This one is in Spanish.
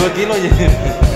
Tú aquí lo llenas.